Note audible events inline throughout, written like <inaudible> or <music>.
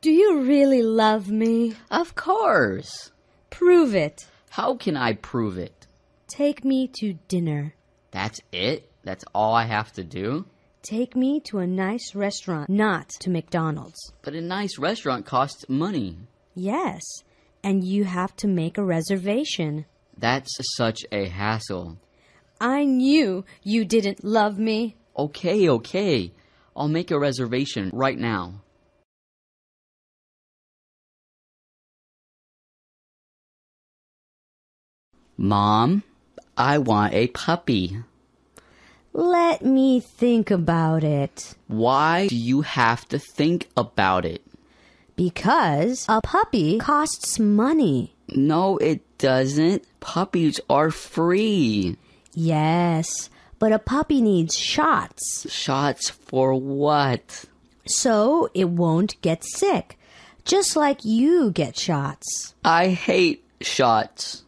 Do you really love me? Of course. Prove it. How can I prove it? Take me to dinner. That's it? That's all I have to do? Take me to a nice restaurant, not to McDonald's. But a nice restaurant costs money. Yes, and you have to make a reservation. That's such a hassle. I knew you didn't love me. Okay, okay. I'll make a reservation right now. Mom, I want a puppy. Let me think about it. Why do you have to think about it? Because a puppy costs money. No, it doesn't. Puppies are free. Yes, but a puppy needs shots Shots for what? so it won't get sick. Just like you get shots. I hate shots.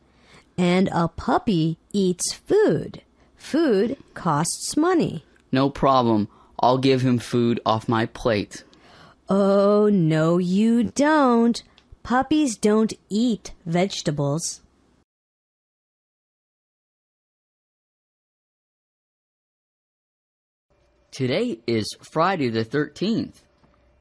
And a puppy eats food. Food costs money. No problem. I'll give him food off my plate. Oh, no, you don't. Puppies don't eat vegetables. Today is Friday the 13th.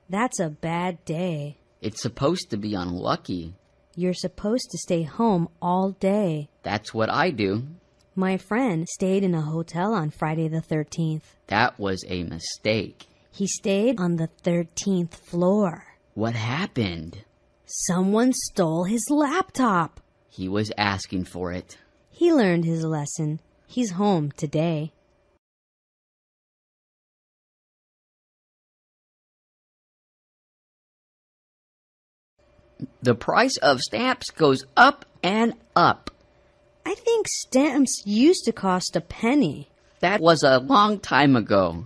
That's a bad day. It's supposed to be unlucky. You're supposed to stay home all day. That's what I do. My friend stayed in a hotel on Friday the 13th. That was a mistake. He stayed on the 13th floor. What happened? Someone stole his laptop. He was asking for it. He learned his lesson. He's home today. The price of stamps goes up and up. I think stamps used to cost a penny. That was a long time ago.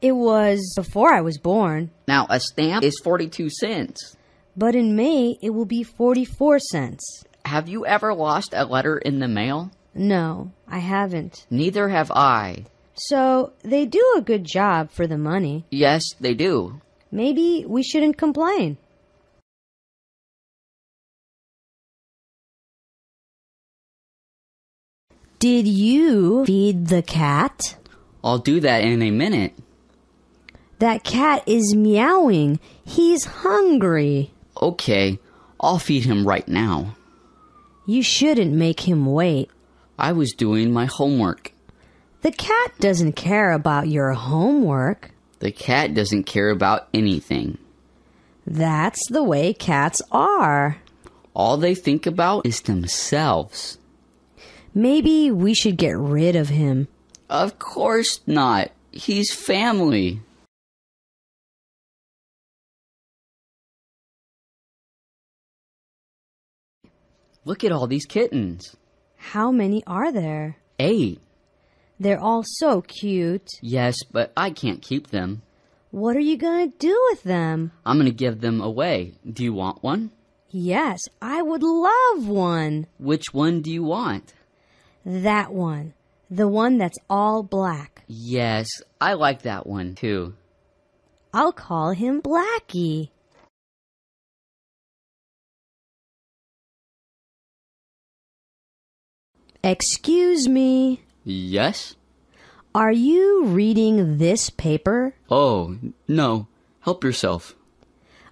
It was before I was born, Now a stamp is 42 cents. but in May it will be 44 cents. Have you ever lost a letter in the mail? No, I haven't. Neither have I. So they do a good job for the money. Yes, they do. Maybe we shouldn't complain. Did you feed the cat? I'll do that in a minute. That cat is meowing. He's hungry. Okay, I'll feed him right now. You shouldn't make him wait. I was doing my homework. The cat doesn't care about your homework. The cat doesn't care about anything. That's the way cats are. All they think about is themselves. Maybe we should get rid of him. Of course not. He's family. Look at all these kittens. How many are there? Eight. They're all so cute. Yes, but I can't keep them. What are you gonna do with them? I'm gonna give them away. Do you want one? Yes, I would love one. Which one do you want? That one. The one that's all black. Yes, I like that one too. I'll call him Blackie. Excuse me. Yes? Are you reading this paper? Oh, no. Help yourself.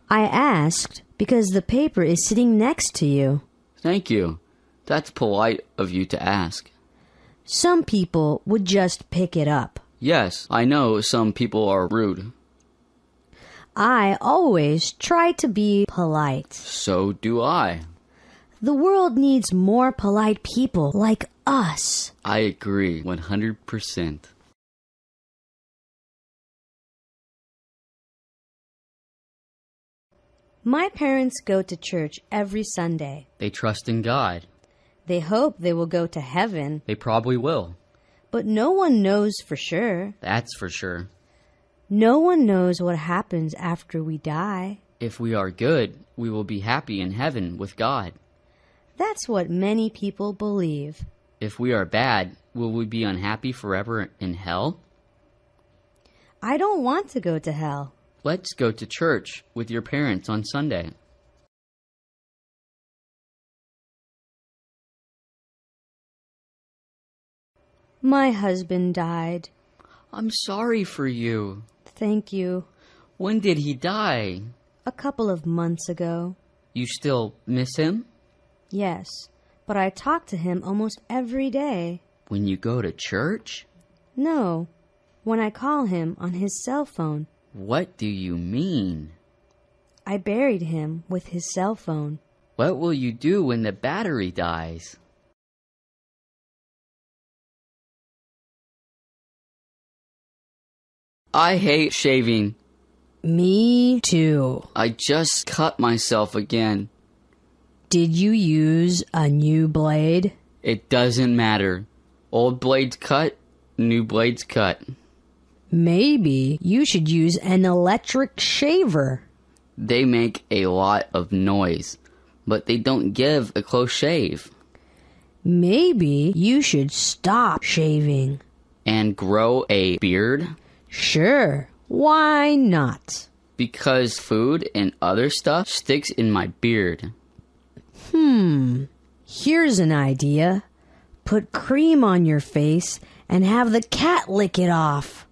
I asked because the paper is sitting next to you. Thank you. That's polite of you to ask. Some people would just pick it up. Yes, I know some people are rude. I always try to be polite. So do I. The world needs more polite people like us. I agree 100%. My parents go to church every Sunday. They trust in God. They hope they will go to heaven, They probably will. but no one knows for sure. That's for sure. No one knows what happens after we die. If we are good, we will be happy in heaven with God. That's what many people believe. If we are bad, will we be unhappy forever in hell? I don't want to go to hell. Let's go to church with your parents on Sunday. My husband died. I'm sorry for you. Thank you. When did he die? A couple of months ago. You still miss him? Yes, but I talk to him almost every day. When you go to church? No, when I call him on his cell phone. What do you mean? I buried him with his cell phone. What will you do when the battery dies? I hate shaving. Me too. I just cut myself again. Did you use a new blade? It doesn't matter. Old blades cut, new blades cut. Maybe you should use an electric shaver. They make a lot of noise, but they don't give a close shave. Maybe you should stop shaving. And grow a beard? Sure, why not? Because food and other stuff sticks in my beard. Hmm, here's an idea. Put cream on your face and have the cat lick it off.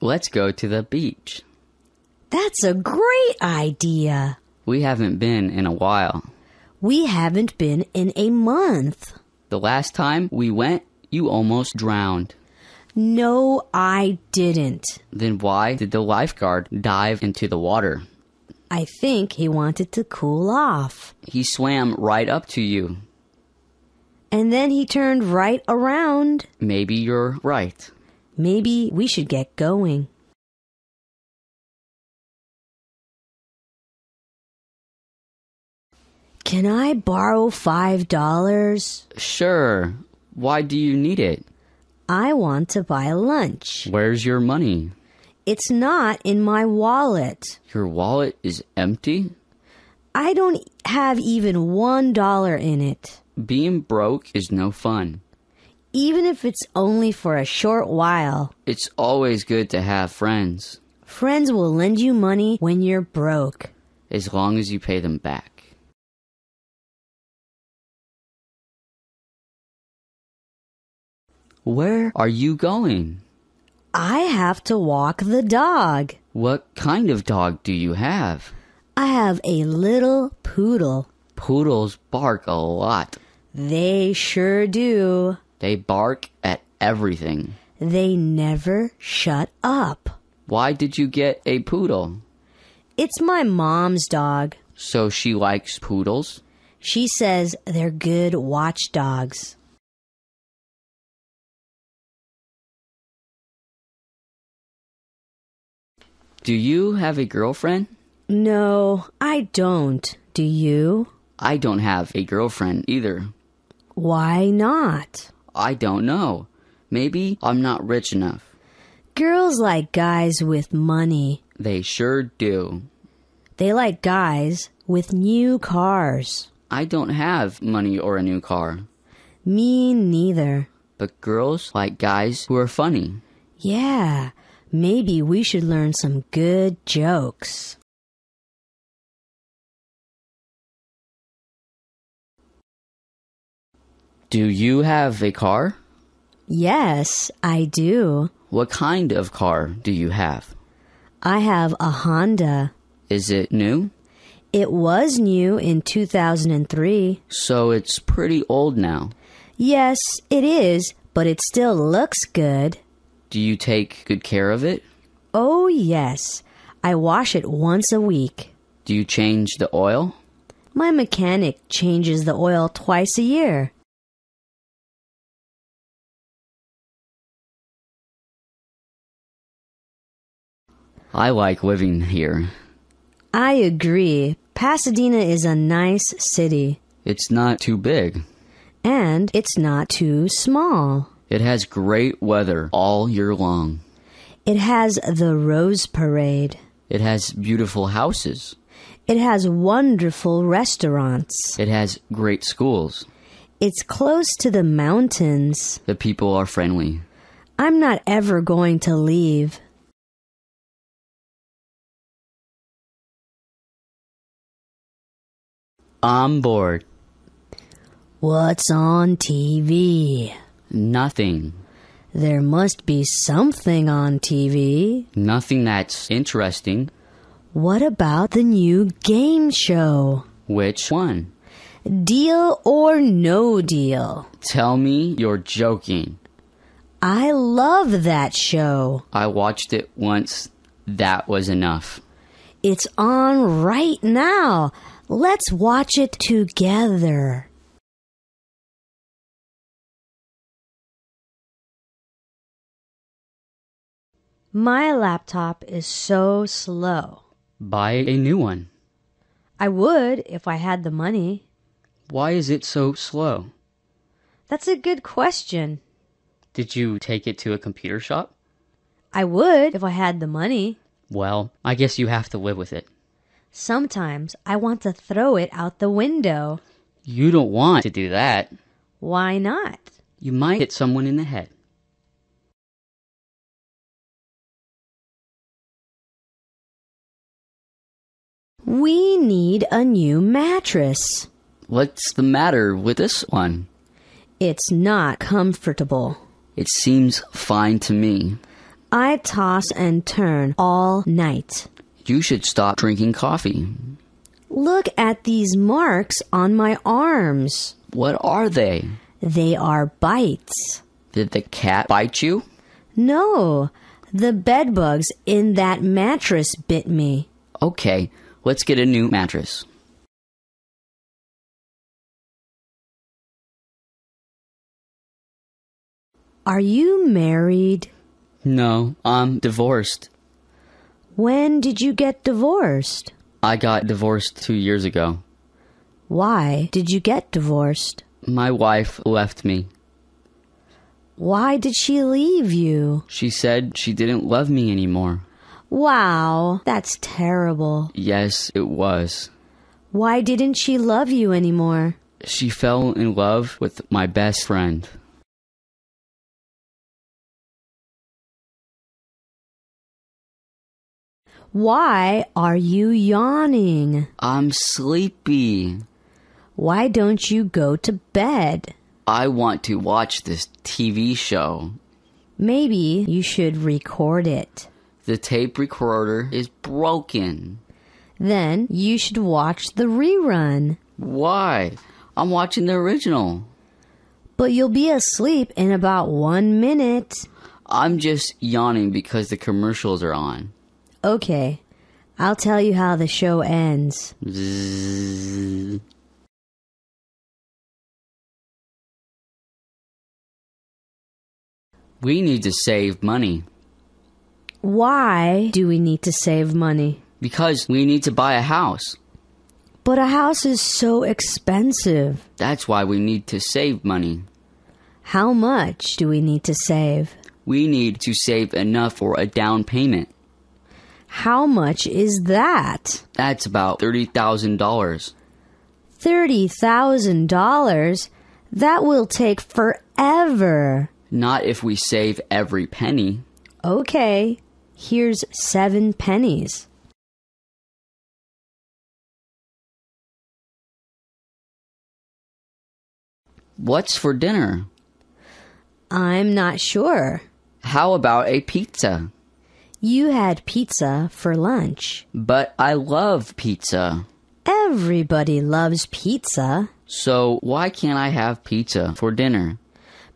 Let's go to the beach. That's a great idea. We haven't been in a while. We haven't been in a month. The last time we went, you almost drowned. No, I didn't. Then why did the lifeguard dive into the water? I think he wanted to cool off. He swam right up to you. And then he turned right around. Maybe you're right. Maybe we should get going. Can I borrow five dollars? Sure. Why do you need it? I want to buy lunch. Where's your money? It's not in my wallet. Your wallet is empty? I don't have even one dollar in it. Being broke is no fun. Even if it's only for a short while. It's always good to have friends, Friends will lend you money when you're broke. as long as you pay them back. Where are you going? I have to walk the dog. What kind of dog do you have? I have a little poodle. Poodles bark a lot. They sure do. They bark at everything. They never shut up. Why did you get a poodle? It's my mom's dog. So she likes poodles? She says they're good watchdogs. Do you have a girlfriend? No, I don't. Do you? I don't have a girlfriend either. Why not? I don't know. Maybe I'm not rich enough. Girls like guys with money. They sure do. They like guys with new cars. I don't have money or a new car. Me neither. But girls like guys who are funny. Yeah, maybe we should learn some good jokes. Do you have a car? Yes, I do. What kind of car do you have? I have a Honda. Is it new? It was new in 2003. So it's pretty old now. Yes, it is, but it still looks good. Do you take good care of it? Oh, yes. I wash it once a week. Do you change the oil? My mechanic changes the oil twice a year. I like living here. I agree. Pasadena is a nice city, It's not too big. and it's not too small. It has great weather all year long. It has the Rose Parade. It has beautiful houses. It has wonderful restaurants. It has great schools. It's close to the mountains. The people are friendly. I'm not ever going to leave. I'm bored. What's on TV? Nothing. There must be something on TV. Nothing that's interesting. What about the new game show? Which one? Deal or no deal? Tell me you're joking. I love that show. I watched it once. That was enough. It's on right now. Let's watch it together. My laptop is so slow. Buy a new one. I would if I had the money. Why is it so slow? That's a good question. Did you take it to a computer shop? I would if I had the money. Well, I guess you have to live with it. Sometimes I want to throw it out the window. You don't want to do that. Why not? You might hit someone in the head. We need a new mattress. What's the matter with this one? It's not comfortable. It seems fine to me. I toss and turn all night. You should stop drinking coffee. Look at these marks on my arms. What are they? They are bites. Did the cat bite you? No, the bedbugs in that mattress bit me. Okay, let's get a new mattress. Are you married? No, I'm divorced. When did you get divorced? I got divorced two years ago. Why did you get divorced? My wife left me. Why did she leave you? She said she didn't love me anymore. Wow, that's terrible. Yes, it was. Why didn't she love you anymore? She fell in love with my best friend. Why are you yawning? I'm sleepy. Why don't you go to bed? I want to watch this TV show. Maybe you should record it. The tape recorder is broken. Then you should watch the rerun. Why? I'm watching the original. But you'll be asleep in about one minute. I'm just yawning because the commercials are on. Okay, I'll tell you how the show ends. Zzz. We need to save money Why do we need to save money? because we need to buy a house. But a house is so expensive. That's why we need to save money. How much do we need to save? We need to save enough for a down payment. How much is that? That's about $30,000. $30,000? That will take forever. Not if we save every penny. Okay, here's seven pennies. What's for dinner? I'm not sure. How about a pizza? You had pizza for lunch. But I love pizza. Everybody loves pizza So why can't I have pizza for dinner?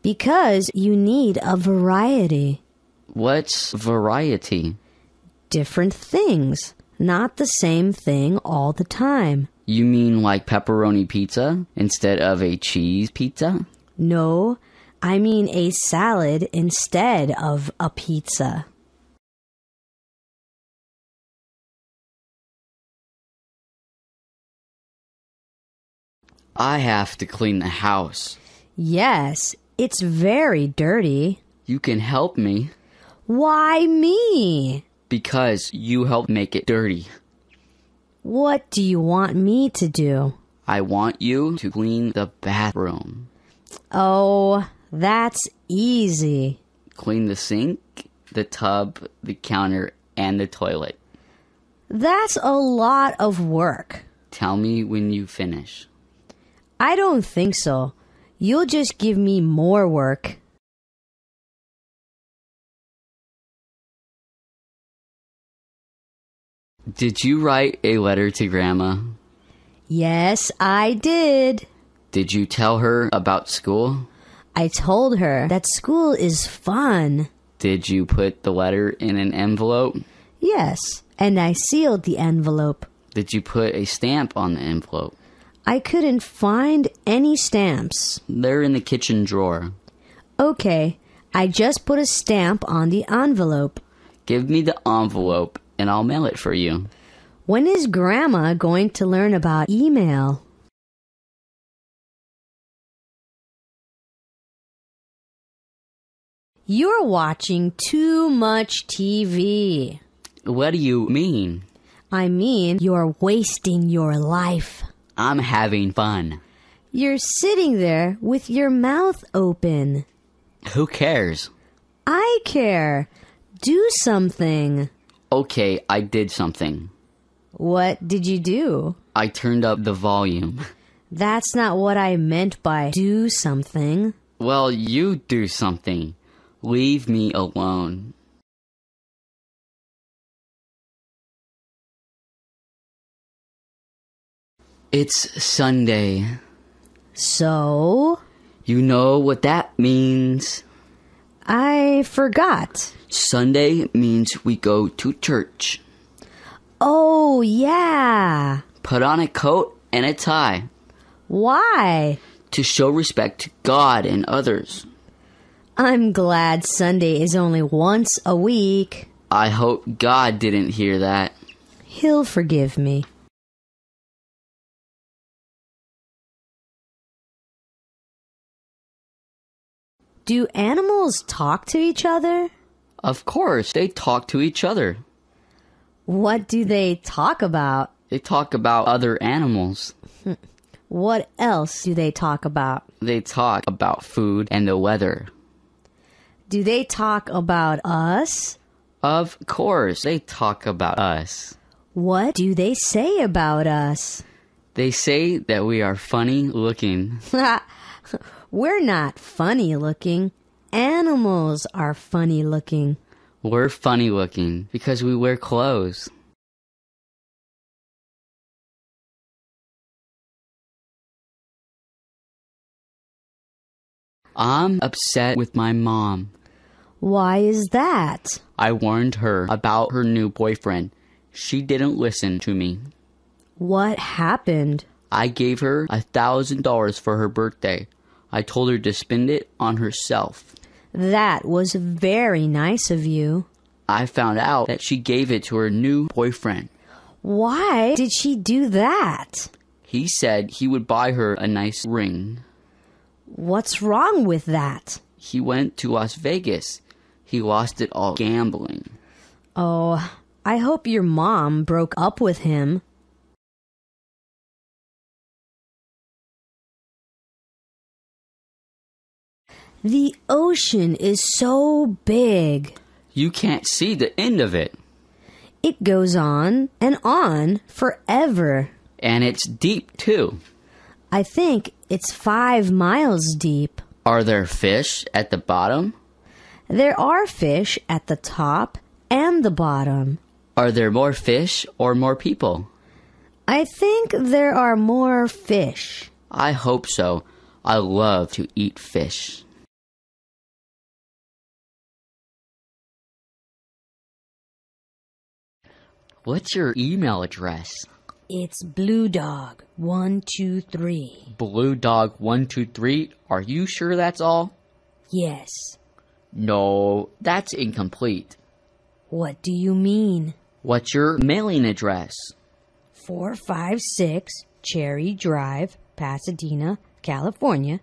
because you need a variety. What's variety? Different things, not the same thing all the time. You mean like pepperoni pizza instead of a cheese pizza? No, I mean a salad instead of a pizza. I have to clean the house. Yes, it's very dirty. You can help me Why me? because you helped make it dirty. What do you want me to do? I want you to clean the bathroom. Oh, that's easy. Clean the sink, the tub, the counter, and the toilet. That's a lot of work. Tell me when you finish. I don't think so. You'll just give me more work. Did you write a letter to Grandma? Yes, I did. Did you tell her about school? I told her that school is fun. Did you put the letter in an envelope? Yes, and I sealed the envelope. Did you put a stamp on the envelope? I couldn't find any stamps. They're in the kitchen drawer. Okay, I just put a stamp on the envelope. Give me the envelope and I'll mail it for you. When is Grandma going to learn about email? You're watching too much TV. What do you mean? I mean, you're wasting your life. I'm having fun. You're sitting there with your mouth open. Who cares? I care. Do something. Okay, I did something. What did you do? I turned up the volume. <laughs> That's not what I meant by do something. Well, you do something. Leave me alone. It's Sunday. So, You know what that means. I forgot. Sunday means we go to church. Oh, yeah. Put on a coat and a tie Why? to show respect to God and others. I'm glad Sunday is only once a week. I hope God didn't hear that. He'll forgive me. Do animals talk to each other? Of course, they talk to each other. What do they talk about? They talk about other animals. <laughs> What else do they talk about? They talk about food and the weather. Do they talk about us? Of course, they talk about us. What do they say about us? They say that we are funny looking. <laughs> We're not funny looking. Animals are funny looking. We're funny looking because we wear clothes. I'm upset with my mom. Why is that? I warned her about her new boyfriend. She didn't listen to me. What happened? I gave her a thousand dollars for her birthday. I told her to spend it on herself. That was very nice of you. I found out that she gave it to her new boyfriend. Why did she do that? He said he would buy her a nice ring. What's wrong with that? He went to Las Vegas. He lost it all gambling. Oh, I hope your mom broke up with him. The ocean is so big. You can't see the end of it. It goes on and on forever. And it's deep too. I think it's five miles deep. Are there fish at the bottom? There are fish at the top and the bottom. Are there more fish or more people? I think there are more fish. I hope so. I love to eat fish. What's your email address? It's Blue Dog 123. Blue Dog 123. Are you sure that's all? Yes. No, that's incomplete. What do you mean? What's your mailing address? 456 Cherry Drive, Pasadena, California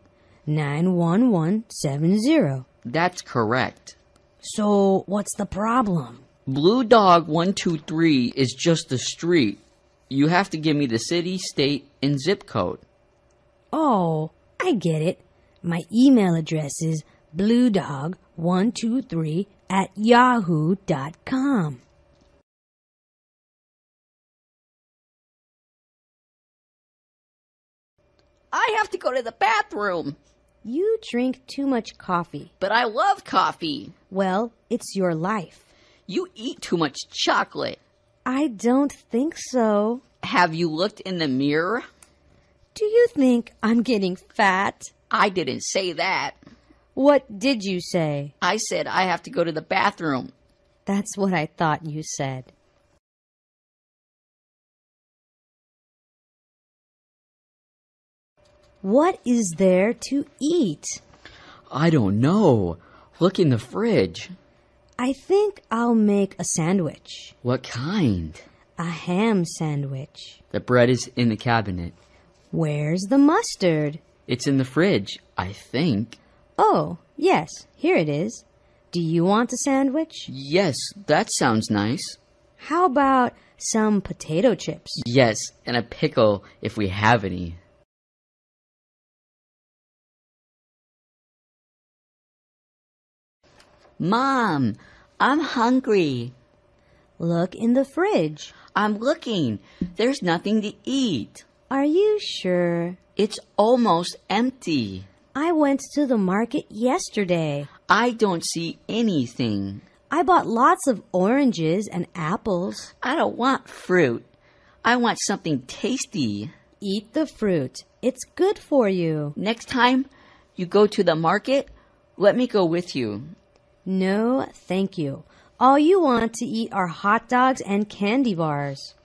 91170. That's correct. So, what's the problem? Blue Dog 123 is just the street. You have to give me the city, state, and zip code. Oh, I get it. My email address is bluedog123 at yahoo.com. I have to go to the bathroom, You drink too much coffee. but I love coffee. Well, it's your life. You eat too much chocolate. I don't think so. Have you looked in the mirror? Do you think I'm getting fat? I didn't say that. What did you say? I said I have to go to the bathroom. That's what I thought you said. What is there to eat? I don't know. Look in the fridge. I think I'll make a sandwich. What kind? A ham sandwich. The bread is in the cabinet. Where's the mustard? It's in the fridge, I think. Oh, yes, here it is. Do you want a sandwich? Yes, that sounds nice. How about some potato chips? Yes, and a pickle if we have any. Mom, I'm hungry. Look in the fridge. I'm looking. There's nothing to eat. Are you sure? It's almost empty. I went to the market yesterday. I don't see anything. I bought lots of oranges and apples. I don't want fruit. I want something tasty. Eat the fruit. It's good for you. Next time you go to the market, let me go with you. No, thank you. All you want to eat are hot dogs and candy bars.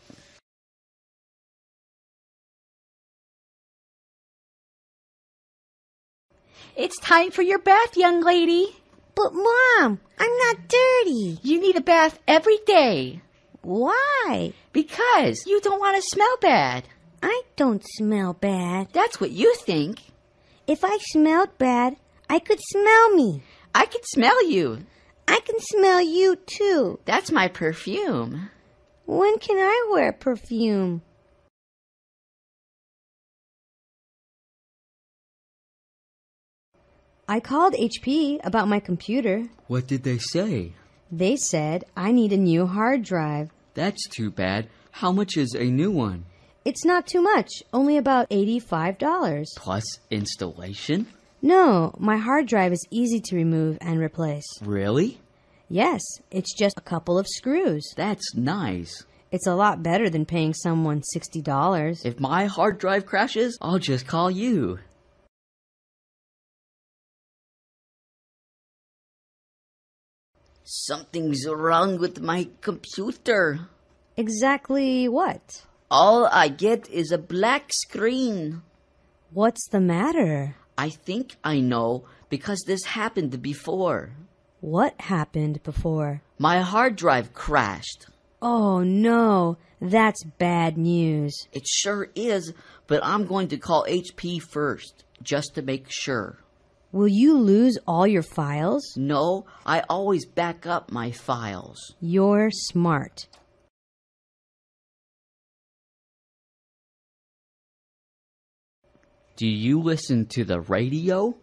It's time for your bath, young lady. But, Mom, I'm not dirty. You need a bath every day Why? because you don't want to smell bad. I don't smell bad. That's what you think. If I smelled bad, I could smell me. I can smell you. I can smell you too. That's my perfume. When can I wear perfume? I called HP about my computer. What did they say? They said I need a new hard drive. That's too bad. How much is a new one? It's not too much, only about $85. Plus installation? No, my hard drive is easy to remove and replace. Really? Yes, it's just a couple of screws. That's nice. It's a lot better than paying someone $60. If my hard drive crashes, I'll just call you. Something's wrong with my computer. Exactly what? All I get is a black screen. What's the matter? I think I know because this happened before. What happened before? My hard drive crashed. Oh no, that's bad news. It sure is, but I'm going to call HP first, just to make sure. Will you lose all your files? No, I always back up my files. You're smart. Do you listen to the radio?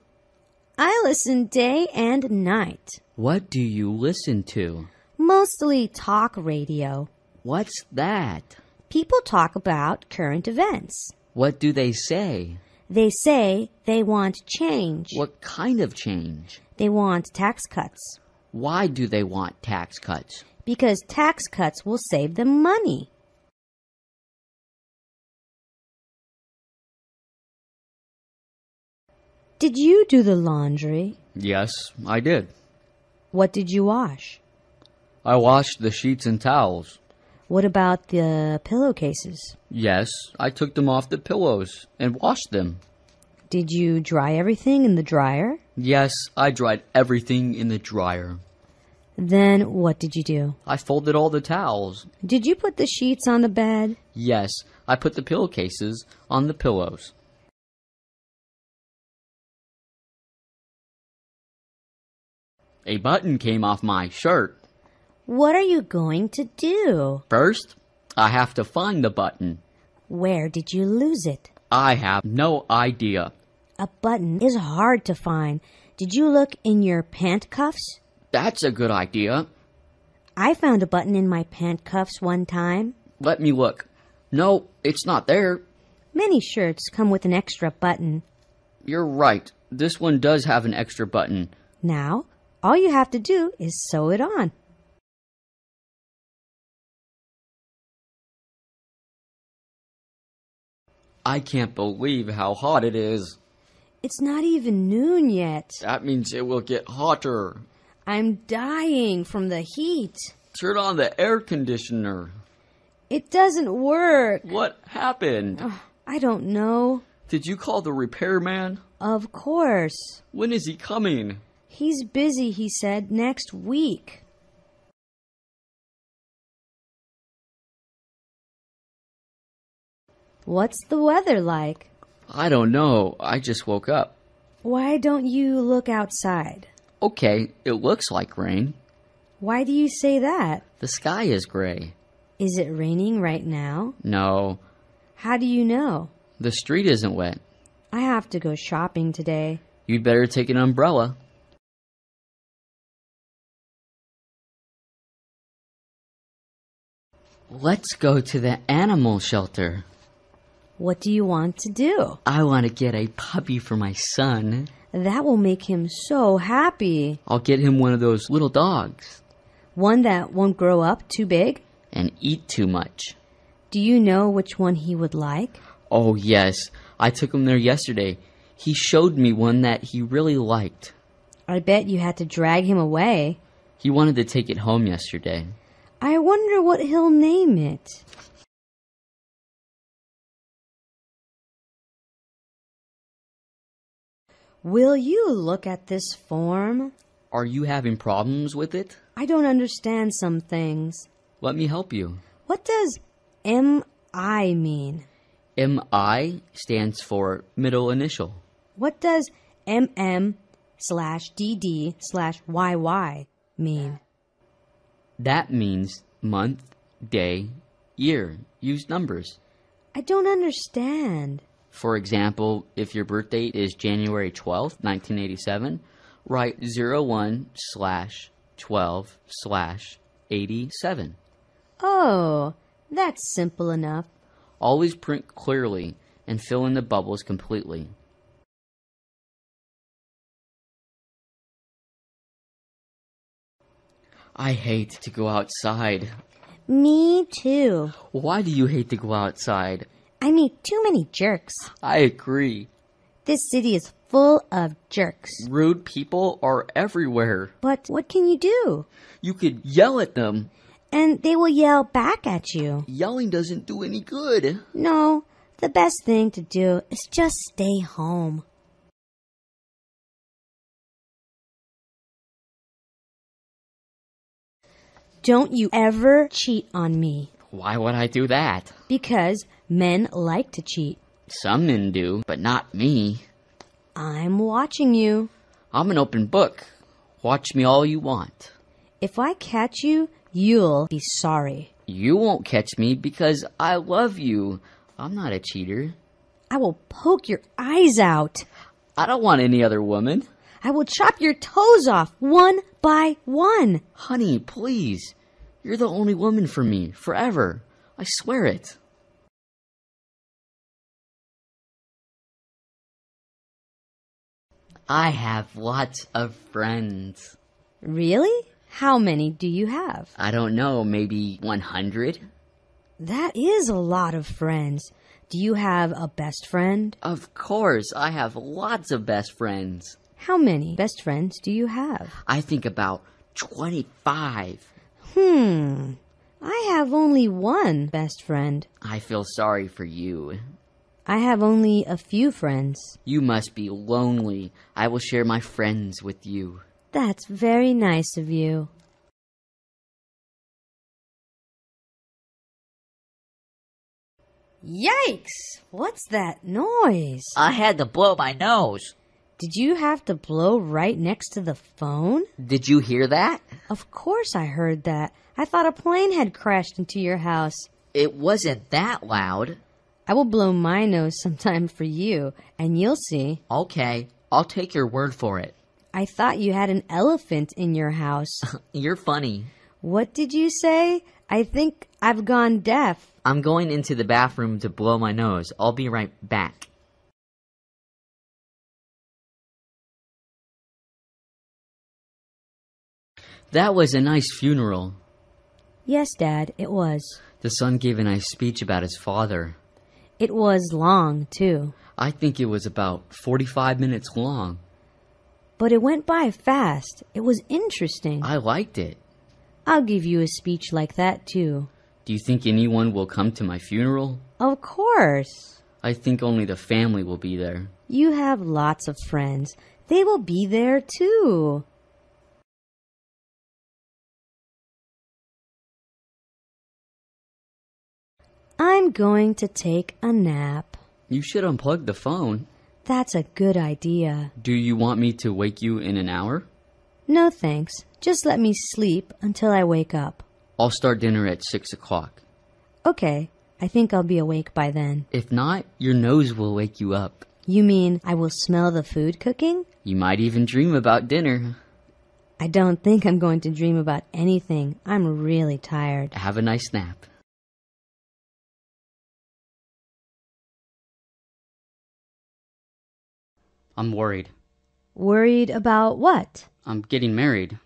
I listen day and night. What do you listen to? Mostly talk radio. What's that? People talk about current events. What do they say? They say they want change. What kind of change? They want tax cuts. Why do they want tax cuts? Because tax cuts will save them money. Did you do the laundry? Yes, I did. What did you wash? I washed the sheets and towels. What about the pillowcases? Yes, I took them off the pillows and washed them. Did you dry everything in the dryer? Yes, I dried everything in the dryer. Then what did you do? I folded all the towels. Did you put the sheets on the bed? Yes, I put the pillowcases on the pillows. A button came off my shirt. What are you going to do? First, I have to find the button. Where did you lose it? I have no idea. A button is hard to find. Did you look in your pant cuffs? That's a good idea. I found a button in my pant cuffs one time. Let me look. No, it's not there. Many shirts come with an extra button. You're right. This one does have an extra button. Now, all you have to do is sew it on. I can't believe how hot it is. It's not even noon yet. That means it will get hotter. I'm dying from the heat. Turn on the air conditioner. It doesn't work. What happened? I don't know. Did you call the repairman? Of course. When is he coming? He's busy, he said, next week. What's the weather like? I don't know. I just woke up. Why don't you look outside? Okay, it looks like rain. Why do you say that? The sky is gray. Is it raining right now? No, How do you know? the street isn't wet. I have to go shopping today. You'd better take an umbrella. Let's go to the animal shelter. What do you want to do? I want to get a puppy for my son. That will make him so happy. I'll get him one of those little dogs One that won't grow up too big? and eat too much. Do you know which one he would like? Oh, yes. I took him there yesterday. He showed me one that he really liked. I bet you had to drag him away. He wanted to take it home yesterday. I wonder what he'll name it. Will you look at this form? Are you having problems with it? I don't understand some things. Let me help you. What does MI mean? MI stands for middle initial. What does MM slash DD slash YY mean? That means month, day, year. Use numbers. I don't understand. For example, if your birth date is January 12th, 1987, write 01 slash 12 slash 87. Oh, that's simple enough. Always print clearly and fill in the bubbles completely. I hate to go outside. Me too. Why do you hate to go outside? I meet too many jerks. I agree. This city is full of jerks. Rude people are everywhere. But what can you do? You could yell at them. And they will yell back at you. Yelling doesn't do any good. No, the best thing to do is just stay home. Don't you ever cheat on me. Why would I do that? Because men like to cheat. Some men do, but not me. I'm watching you. I'm an open book. Watch me all you want. If I catch you, you'll be sorry. You won't catch me because I love you. I'm not a cheater. I will poke your eyes out. I don't want any other woman. I will chop your toes off one by one. Honey, please. You're the only woman for me, forever. I swear it. I have lots of friends. Really? How many do you have? I don't know, maybe 100? That is a lot of friends. Do you have a best friend? Of course, I have lots of best friends. How many best friends do you have? I think about 25. Hmm. I have only one best friend. I feel sorry for you. I have only a few friends. You must be lonely. I will share my friends with you. That's very nice of you. Yikes! What's that noise? I had to blow my nose. Did you have to blow right next to the phone? Did you hear that? Of course I heard that. I thought a plane had crashed into your house. It wasn't that loud. I will blow my nose <laughs> sometime for you, and you'll see. Okay, I'll take your word for it. I thought you had an elephant in your house. <laughs> You're funny. what did you say? I think I've gone deaf. I'm going into the bathroom to blow my nose. I'll be right back. That was a nice funeral. Yes, Dad, it was. The son gave a nice speech about his father. It was long, too. I think it was about 45 minutes long. But it went by fast. It was interesting. I liked it. I'll give you a speech like that, too. Do you think anyone will come to my funeral? Of course. I think only the family will be there. You have lots of friends. They will be there, too. I'm going to take a nap. You should unplug the phone. That's a good idea. Do you want me to wake you in an hour? No thanks. Just let me sleep until I wake up. I'll start dinner at 6 o'clock. Okay, I think I'll be awake by then. If not, your nose will wake you up. You mean I will smell the food cooking? You might even dream about dinner. I don't think I'm going to dream about anything. I'm really tired. Have a nice nap. I'm worried. Worried about what? I'm getting married.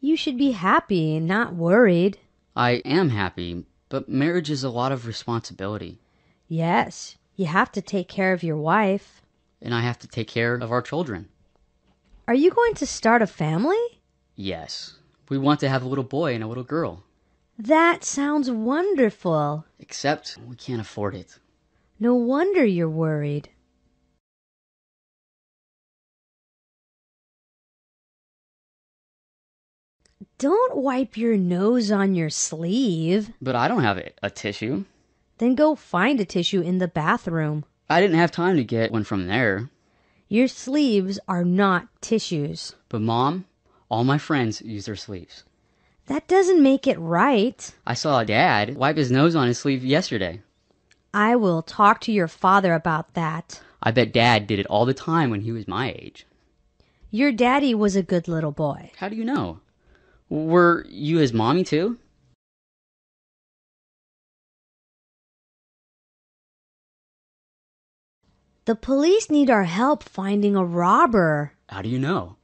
You should be happy, not worried. I am happy, but marriage is a lot of responsibility, Yes, you have to take care of your wife. and I have to take care of our children. Are you going to start a family? Yes, we want to have a little boy and a little girl, That sounds wonderful. except we can't afford it. No wonder you're worried. Don't wipe your nose on your sleeve. But I don't have a, a tissue. Then go find a tissue in the bathroom. I didn't have time to get one from there. Your sleeves are not tissues. But mom, all my friends use their sleeves. That doesn't make it right. I saw dad wipe his nose on his sleeve yesterday. I will talk to your father about that. I bet dad did it all the time when he was my age. Your daddy was a good little boy. How do you know? Were you his mommy too? The police need our help finding a robber. How do you know?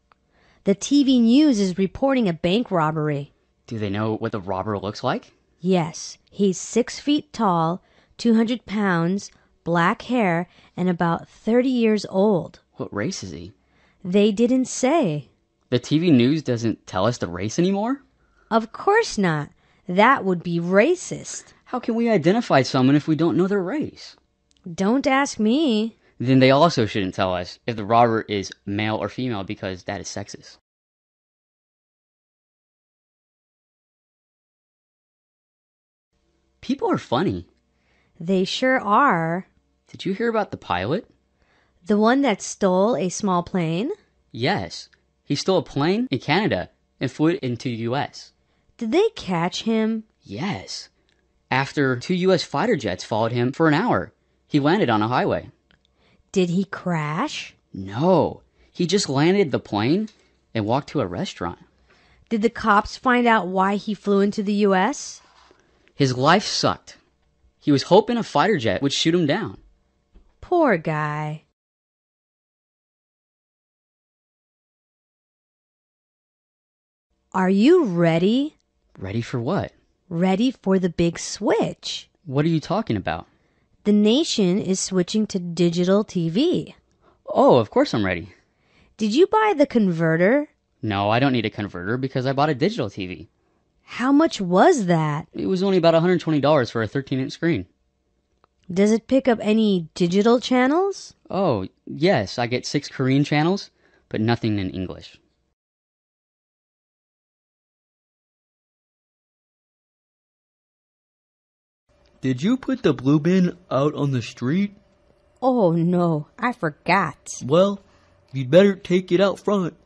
The TV news is reporting a bank robbery. Do they know what the robber looks like? Yes, he's six feet tall, 200 pounds, black hair, and about 30 years old. What race is he? They didn't say. The TV news doesn't tell us the race anymore? Of course not. That would be racist. How can we identify someone if we don't know their race? Don't ask me. Then they also shouldn't tell us if the robber is male or female because that is sexist. People are funny. They sure are. Did you hear about the pilot? The one that stole a small plane? Yes. He stole a plane in Canada and flew it into the US. Did they catch him? Yes. After two US fighter jets followed him for an hour, he landed on a highway. Did he crash? No. He just landed the plane and walked to a restaurant. Did the cops find out why he flew into the U.S.? His life sucked. He was hoping a fighter jet would shoot him down. Poor guy. Are you ready? Ready for what? Ready for the big switch. What are you talking about? The nation is switching to digital TV. Oh, of course I'm ready. Did you buy the converter? No, I don't need a converter because I bought a digital TV. How much was that? It was only about $120 for a 13 inch screen. Does it pick up any digital channels? Oh, yes, I get six Korean channels, but nothing in English. Did you put the blue bin out on the street? Oh no, I forgot. Well, you'd better take it out front.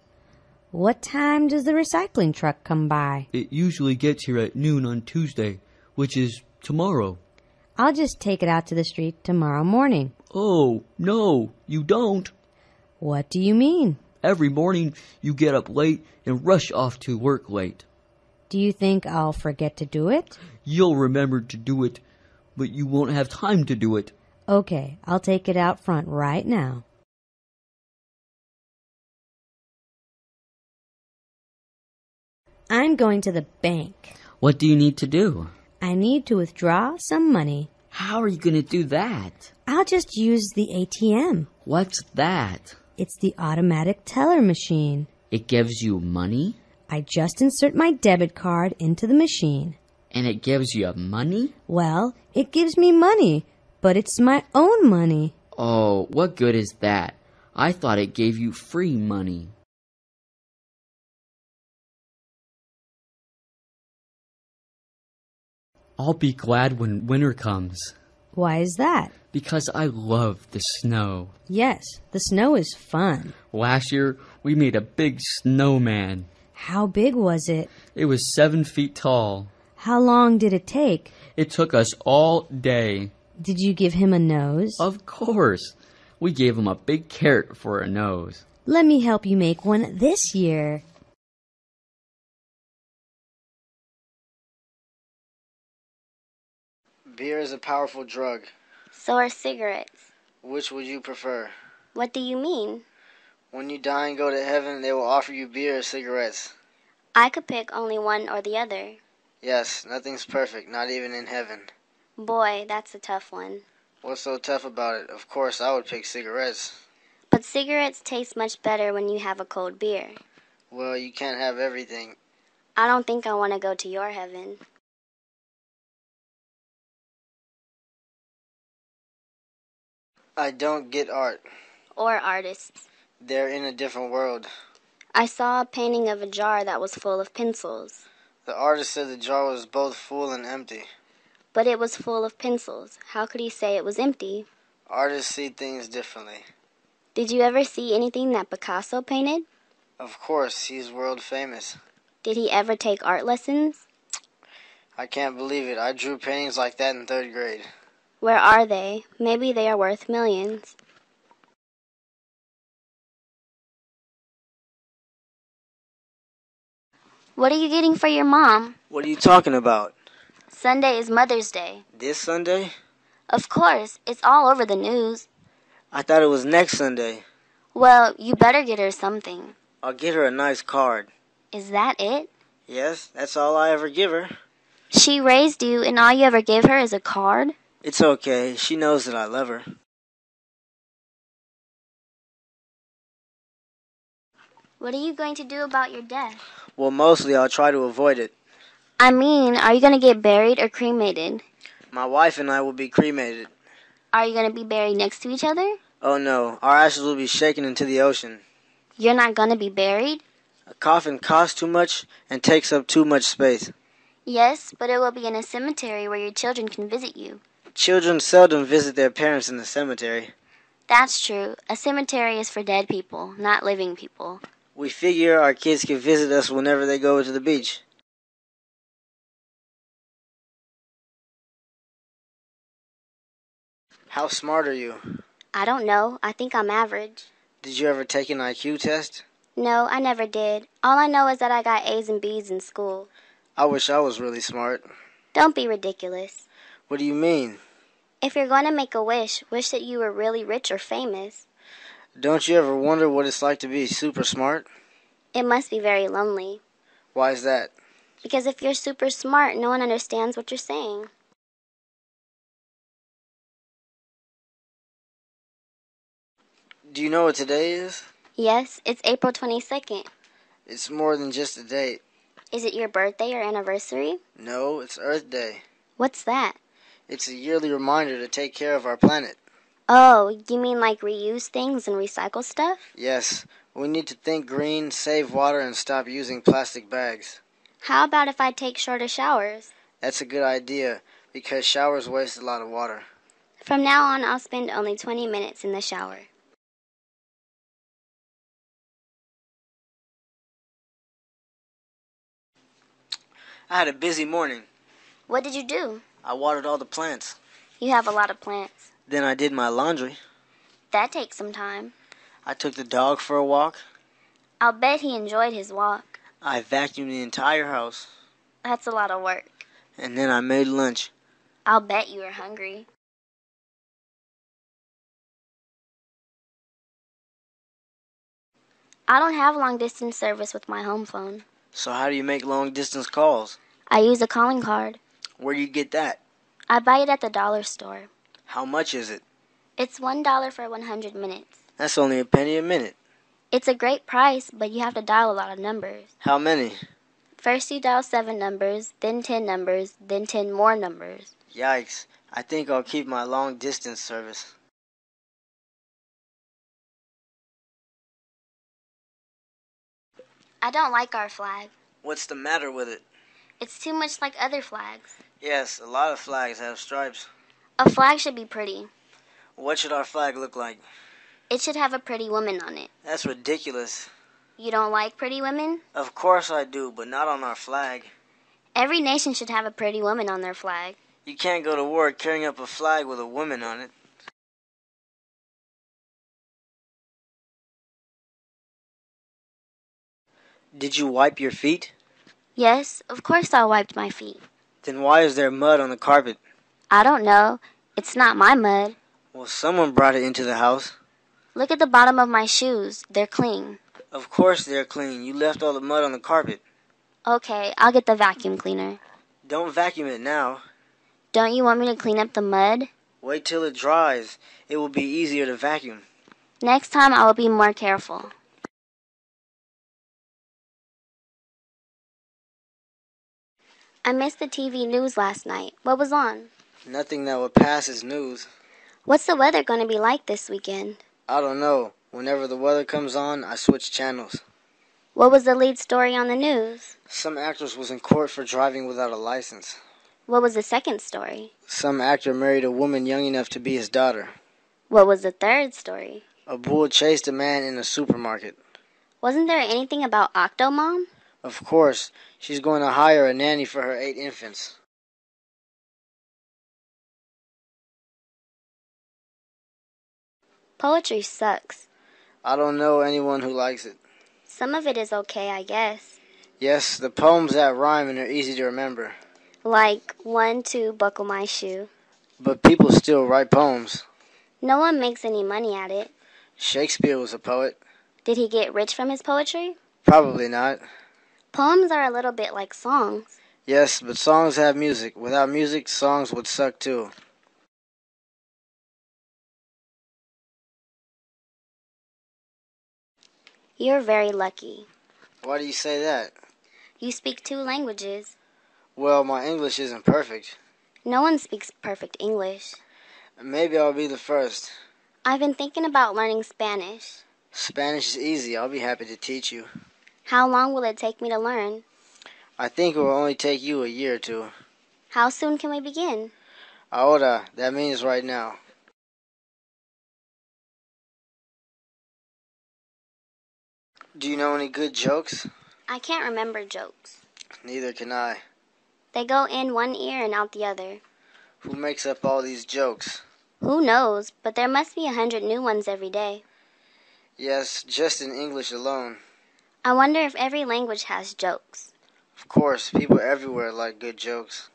What time does the recycling truck come by? It usually gets here at noon on Tuesday, which is tomorrow. I'll just take it out to the street tomorrow morning. Oh, no, you don't. What do you mean? Every morning you get up late and rush off to work late. Do you think I'll forget to do it? You'll remember to do it, but you won't have time to do it. Okay, I'll take it out front right now. I'm going to the bank. What do you need to do? I need to withdraw some money. How are you going to do that? I'll just use the ATM. What's that? It's the automatic teller machine. It gives you money I just insert my debit card into the machine. And it gives you money? Well, it gives me money, but it's my own money. Oh, what good is that? I thought it gave you free money. I'll be glad when winter comes Why is that? because I love the snow. Yes, the snow is fun. Last year we made a big snowman. How big was it? It was seven feet tall. How long did it take? It took us all day. Did you give him a nose? Of course. We gave him a big carrot for a nose. Let me help you make one this year. Beer is a powerful drug. So are cigarettes. Which would you prefer? What do you mean? When you die and go to heaven, they will offer you beer or cigarettes. I could pick only one or the other. Yes, nothing's perfect, not even in heaven. Boy, that's a tough one. What's so tough about it? Of course, I would pick cigarettes. But cigarettes taste much better when you have a cold beer. Well, you can't have everything. I don't think I want to go to your heaven. I don't get art. Or artists. They're in a different world. I saw a painting of a jar that was full of pencils. The artist said the jar was both full and empty. But it was full of pencils. How could he say it was empty? Artists see things differently. Did you ever see anything that Picasso painted? Of course, he's world famous. Did he ever take art lessons? I can't believe it. I drew paintings like that in third grade. Where are they? Maybe they are worth millions. What are you getting for your mom? What are you talking about? Sunday is Mother's Day. This Sunday? Of course, it's all over the news. I thought it was next Sunday. Well, you better get her something. I'll get her a nice card. Is that it? Yes, that's all I ever give her. She raised you, and all you ever give her is a card? It's okay. She knows that I love her. What are you going to do about your death? Well, mostly I'll try to avoid it. I mean, are you going to get buried or cremated? My wife and I will be cremated. Are you going to be buried next to each other? Oh no, our ashes will be shaken into the ocean. You're not going to be buried? A coffin costs too much and takes up too much space. Yes, but it will be in a cemetery where your children can visit you. Children seldom visit their parents in the cemetery. That's true. A cemetery is for dead people, not living people. We figure our kids can visit us whenever they go to the beach. How smart are you? I don't know. I think I'm average. Did you ever take an IQ test? No, I never did. All I know is that I got A's and B's in school. I wish I was really smart. Don't be ridiculous. What do you mean? If you're going to make a wish, wish that you were really rich or famous. Don't you ever wonder what it's like to be super smart? It must be very lonely. Why is that? Because if you're super smart, no one understands what you're saying. Do you know what today is? Yes, it's April 22nd. It's more than just a date. Is it your birthday or anniversary? No, it's Earth Day. What's that? It's a yearly reminder to take care of our planet. Oh, you mean like reuse things and recycle stuff? Yes, we need to think green, save water, and stop using plastic bags. How about if I take shorter showers? That's a good idea because showers waste a lot of water. From now on, I'll spend only 20 minutes in the shower. I had a busy morning. What did you do? I watered all the plants. You have a lot of plants. Then I did my laundry. That takes some time. I took the dog for a walk. I'll bet he enjoyed his walk. I vacuumed the entire house. That's a lot of work. And then I made lunch. I'll bet you were hungry. I don't have long distance service with my home phone. So how do you make long distance calls? I use a calling card. Where do you get that? I buy it at the dollar store. How much is it? It's $1 for 100 minutes. That's only a penny a minute. It's a great price, but you have to dial a lot of numbers. How many? First, you dial 7 numbers, then 10 numbers, then 10 more numbers. Yikes. I think I'll keep my long distance service. I don't like our flag. What's the matter with it? It's too much like other flags. Yes, a lot of flags have stripes. A flag should be pretty. What should our flag look like? It should have a pretty woman on it. That's ridiculous. You don't like pretty women? Of course I do, but not on our flag. Every nation should have a pretty woman on their flag. You can't go to war carrying up a flag with a woman on it. Did you wipe your feet? Yes, of course I wiped my feet. Then why is there mud on the carpet? I don't know. It's not my mud. Well, someone brought it into the house. Look at the bottom of my shoes. They're clean. Of course they're clean. You left all the mud on the carpet. Okay, I'll get the vacuum cleaner. Don't vacuum it now. Don't you want me to clean up the mud? Wait till it dries. It will be easier to vacuum. Next time I will be more careful. I missed the TV news last night. What was on? Nothing that would pass as news. What's the weather going to be like this weekend? I don't know. Whenever the weather comes on, I switch channels. What was the lead story on the news? Some actress was in court for driving without a license. What was the second story? Some actor married a woman young enough to be his daughter. What was the third story? A bull chased a man in a supermarket. Wasn't there anything about Octomom? Of course, she's going to hire a nanny for her eight infants. Poetry sucks. I don't know anyone who likes it. Some of it is okay, I guess. Yes, the poems that rhyme and are easy to remember. Like, one, two, buckle my shoe. But people still write poems. No one makes any money at it. Shakespeare was a poet. Did he get rich from his poetry? Probably not. Poems are a little bit like songs. Yes, but songs have music. Without music, songs would suck too. You're very lucky. Why do you say that? You speak two languages. Well, my English isn't perfect. No one speaks perfect English. Maybe I'll be the first. I've been thinking about learning Spanish. Spanish is easy. I'll be happy to teach you. How long will it take me to learn? I think it will only take you a year or two. How soon can we begin? Ahora, that means right now. Do you know any good jokes? I can't remember jokes. Neither can I. They go in one ear and out the other. Who makes up all these jokes? Who knows, but there must be a hundred new ones every day. Yes, just in English alone. I wonder if every language has jokes. Of course, people everywhere like good jokes.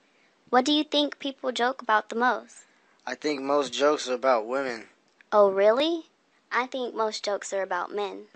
What do you think people joke about the most? I think most jokes are about women. Oh, really? I think most jokes are about men.